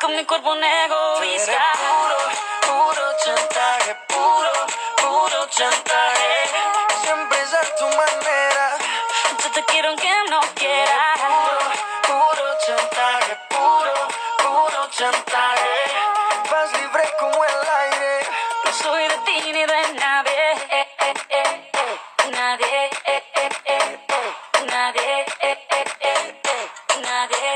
con mi cuerpo un egoísta. Eres puro, puro chantaje, puro, puro chantaje. Siempre es a tu manera. Yo te quiero aunque no quiera. Puro, puro chantaje, puro, puro chantaje. Vas libre como el aire. No soy de ti ni de nadie. Eh, eh, eh, nadie, eh, eh, eh. nadie, nadie, nadie.